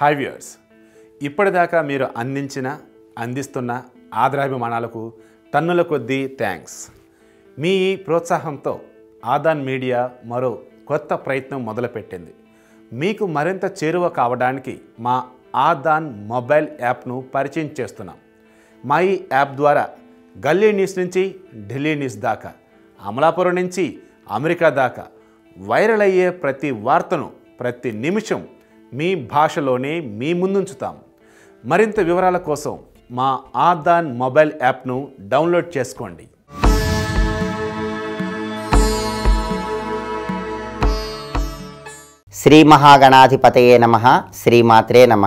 Hi viewers ఇప్పటిదాకా మీరు అందించిన అందిస్తున్న ఆదరాభిమానాలకు టన్నుల కొద్దీ థ్యాంక్స్ మీ ఈ ప్రోత్సాహంతో ఆదాన్ మీడియా మరో కొత్త ప్రయత్నం మొదలుపెట్టింది. మీకు మరింత చేరువ కావడానికి మా ఆదాన్ మొబైల్ యాప్ను పరిచయం చేస్తున్నాం. మా ఈ యాప్ ద్వారా గల్లీ న్యూస్ నుంచి ఢిల్లీ న్యూస్ దాకా అమలాపురం నుంచి అమెరికా దాకా వైరల్ అయ్యే ప్రతి వార్తను ప్రతి నిమిషం మీ భాషలోనే మీ ముందుంచుతాం. మరింత వివరాల కోసం మా ఆదాన్ మొబైల్ యాప్ను డౌన్లోడ్ చేసుకోండి. శ్రీ మహాగణాధిపతయే నమ శ్రీమాత్రే నమ.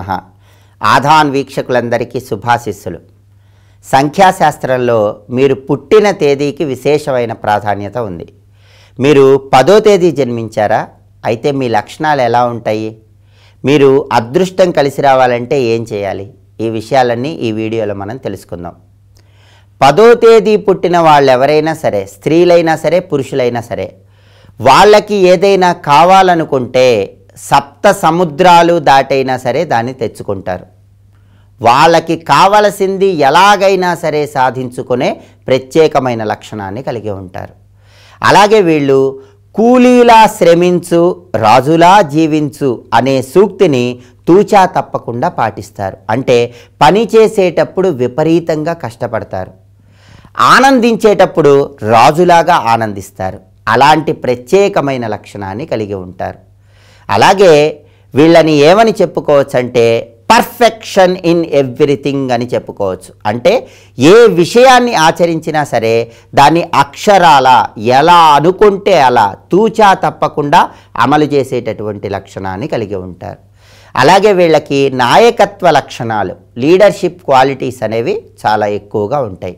ఆధాన్ వీక్షకులందరికీ శుభాశిస్సులు. సంఖ్యాశాస్త్రంలో మీరు పుట్టిన తేదీకి విశేషమైన ప్రాధాన్యత ఉంది. మీరు పదో తేదీ జన్మించారా? అయితే మీ లక్షణాలు ఎలా ఉంటాయి? మీరు అదృష్టం కలిసి రావాలంటే ఏం చేయాలి? ఈ విషయాలన్నీ ఈ వీడియోలో మనం తెలుసుకుందాం. పదో తేదీ పుట్టిన వాళ్ళు ఎవరైనా సరే స్త్రీలైనా సరే పురుషులైనా సరే వాళ్ళకి ఏదైనా కావాలనుకుంటే సప్త సముద్రాలు దాటైనా సరే దాన్ని తెచ్చుకుంటారు. వాళ్ళకి కావలసింది ఎలాగైనా సరే సాధించుకునే ప్రత్యేకమైన లక్షణాన్ని కలిగి ఉంటారు. అలాగే వీళ్ళు కూలీలా శ్రమించు రాజులా జీవించు అనే సూక్తిని తూచా తప్పకుండా పాటిస్తారు. అంటే పని చేసేటప్పుడు విపరీతంగా కష్టపడతారు. ఆనందించేటప్పుడు రాజులాగా ఆనందిస్తారు. అలాంటి ప్రత్యేకమైన లక్షణాన్ని కలిగి ఉంటారు. అలాగే వీళ్ళని ఏమని చెప్పుకోవచ్చు అంటే పర్ఫెక్షన్ ఇన్ ఎవ్రీథింగ్ అని చెప్పుకోవచ్చు. అంటే ఏ విషయాన్ని ఆచరించినా సరే దాన్ని అక్షరాల ఎలా అనుకుంటే అలా తూచా తప్పకుండా అమలు చేసేటటువంటి లక్షణాన్ని కలిగి ఉంటారు. అలాగే వీళ్ళకి నాయకత్వ లక్షణాలు లీడర్షిప్ క్వాలిటీస్ అనేవి చాలా ఎక్కువగా ఉంటాయి.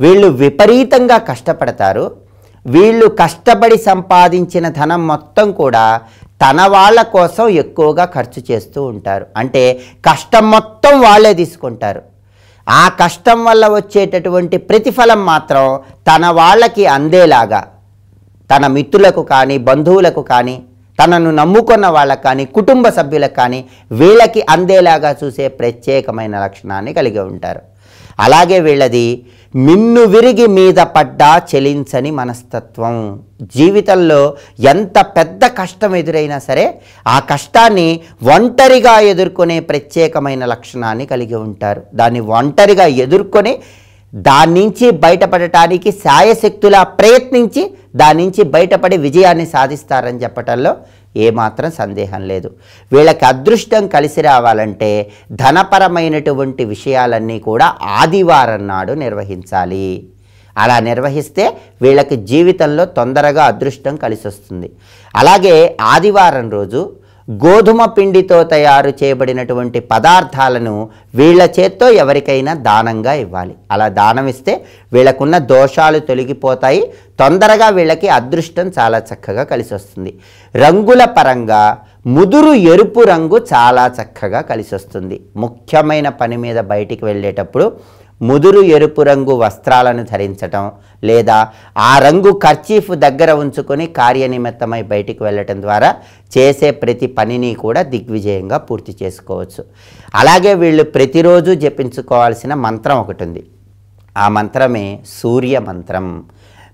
వీళ్ళు విపరీతంగా కష్టపడతారు. వీళ్ళు కష్టపడి సంపాదించిన ధనం మొత్తం కూడా తన వాళ్ళ కోసం ఎక్కువగా ఖర్చు చేస్తూ ఉంటారు. అంటే కష్టం మొత్తం వాళ్ళే తీసుకుంటారు. ఆ కష్టం వల్ల వచ్చేటటువంటి ప్రతిఫలం మాత్రం తన వాళ్ళకి అందేలాగా తన మిత్రులకు కానీ బంధువులకు కానీ తనను నమ్ముకున్న వాళ్ళకు కానీ కుటుంబ సభ్యులకు కానీ వీళ్ళకి అందేలాగా చూసే ప్రత్యేకమైన లక్షణాన్ని కలిగి ఉంటారు. అలాగే వీళ్ళది మిన్ను విరిగి మీద పడ్డా చెలించని మనస్తత్వం. జీవితంలో ఎంత పెద్ద కష్టం ఎదురైనా సరే ఆ కష్టాన్ని ఒంటరిగా ఎదుర్కొనే ప్రత్యేకమైన లక్షణాన్ని కలిగి ఉంటారు. దాన్ని ఒంటరిగా ఎదుర్కొని దాని నుంచి బయటపడటానికి శాయశక్తులా ప్రయత్నించి దాని నుంచి బయటపడి విజయాన్ని సాధిస్తారని చెప్పటంలో ఏమాత్రం సందేహం లేదు. వీళ్ళకి అదృష్టం కలిసి రావాలంటే ధనపరమైనటువంటి విషయాలన్నీ కూడా ఆదివారం నాడు నిర్వహించాలి. అలా నిర్వహిస్తే వీళ్ళకి జీవితంలో తొందరగా అదృష్టం కలిసి వస్తుంది అలాగే ఆదివారం రోజు గోధుమ పిండితో తయారు చేయబడినటువంటి పదార్థాలను వీళ్ళ చేత్తో ఎవరికైనా దానంగా ఇవ్వాలి. అలా దానం ఇస్తే వీళ్ళకున్న దోషాలు తొలగిపోతాయి. తొందరగా వీళ్ళకి అదృష్టం చాలా చక్కగా కలిసి వస్తుంది రంగుల పరంగా ముదురు ఎరుపు రంగు చాలా చక్కగా కలిసి వస్తుంది ముఖ్యమైన పని మీద బయటికి వెళ్ళేటప్పుడు ముదురు ఎరుపు రంగు వస్త్రాలను ధరించటం లేదా ఆ రంగు కర్చీఫ్ దగ్గర ఉంచుకొని కార్యనిమిత్తమై బయటికి వెళ్ళటం ద్వారా చేసే ప్రతి పనిని కూడా దిగ్విజయంగా పూర్తి చేసుకోవచ్చు. అలాగే వీళ్ళు ప్రతిరోజు జపించుకోవాల్సిన మంత్రం ఒకటి ఉంది. ఆ మంత్రమే సూర్య మంత్రం.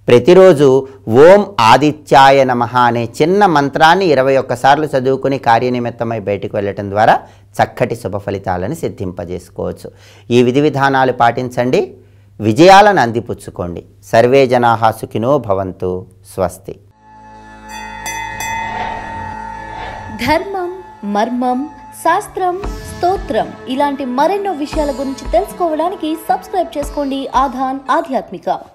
ప్రతిరోజు ఓం ఆదిత్యాయ నమ అనే చిన్న మంత్రాన్ని ఇరవై ఒక్కసార్లు చదువుకుని కార్యనిమిత్తమై బయటకు వెళ్ళటం ద్వారా చక్కటి శుభ ఫలితాలను సిద్ధింపజేసుకోవచ్చు. ఈ విధి విధానాలు పాటించండి. విజయాలను అందిపుచ్చుకోండి. సర్వే జనాహా సుఖినో భవంతు. స్వస్తి. ధర్మం మర్మం శాస్త్రం స్తోత్రం ఇలాంటి మరెన్నో విషయాల గురించి తెలుసుకోవడానికి సబ్స్క్రైబ్ చేసుకోండి ఆధాన్ ఆధ్యాత్మిక.